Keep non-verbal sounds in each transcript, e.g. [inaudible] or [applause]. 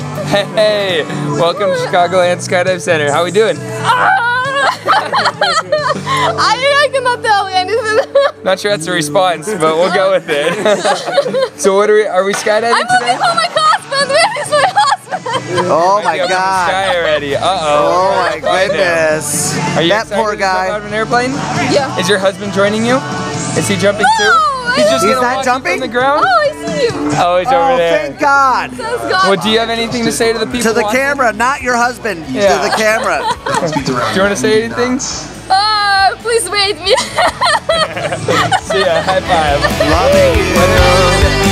Hey, welcome to Chicagoland Skydive Center. How we doing? [laughs] I, I cannot tell anything. [laughs] Not sure that's a response, but we'll go with it. [laughs] so what are we, are we skydiving I'm today? looking for my husband. Where is my husband? Oh my Up in the god. sky already. Uh-oh. Oh my Find goodness. Are you That excited poor to jump guy. out of an airplane? Yeah. Is your husband joining you? Is he jumping No, too? He's just He's gonna not jumping? from the ground? Oh, I see you. Oh, he's Oh, over there. thank God. Thank God. Well, do you have anything to say to the people To the watching? camera, not your husband. Yeah. To the camera. [laughs] Do you want to say anything? Uh, please wait me. [laughs] [laughs] See ya. High five. Loving you.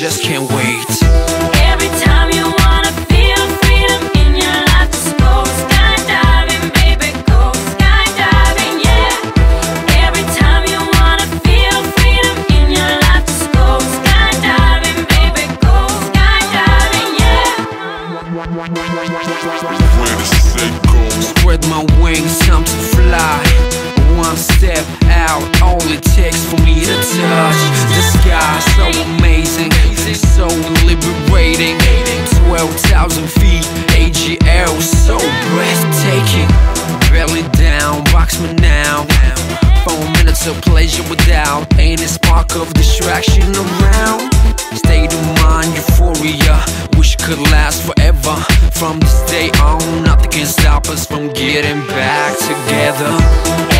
just can't wait. Every time you wanna feel freedom in your life, just go skydiving, baby, go skydiving, yeah. Every time you wanna feel freedom in your life, just go skydiving, baby, go skydiving, yeah. Spread my wings, time to fly. One step out, all it takes for me to touch sky. So amazing, so liberating. 12,000 feet, AGL, so breathtaking. Belly down, box me now. Four minutes of pleasure without any spark of distraction around. State of mind, euphoria, wish could last forever. From this day on, nothing can stop us from getting back together.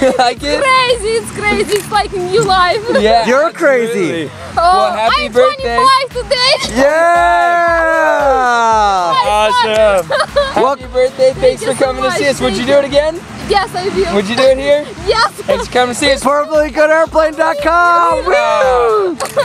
[laughs] like it? crazy! It's crazy. It's like a new life. [laughs] Yeah. You're crazy. absolutely. Oh, Well, happy I'm birthday. 25 today. [laughs] Yeah. Awesome. Well, Happy birthday. Thanks you for so coming to see us. Would you do it again? Yes, I will. Would you do it here? Yes. Thanks for coming to see us. PerfectlyGoodAirplane.com. Woo! Sharing.